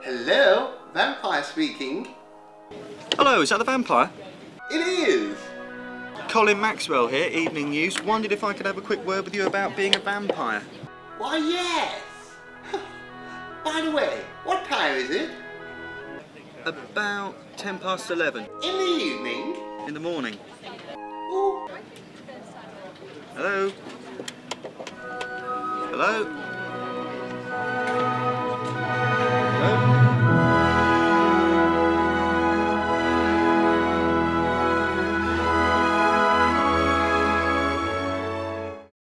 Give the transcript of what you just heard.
Hello, vampire speaking. Hello, is that the vampire? It is. Colin Maxwell here, Evening News. Wondered if I could have a quick word with you about being a vampire. Why, yes. By the way, what time is it? About 10 past 11. In the evening? In the morning. Ooh. Hello? Hello?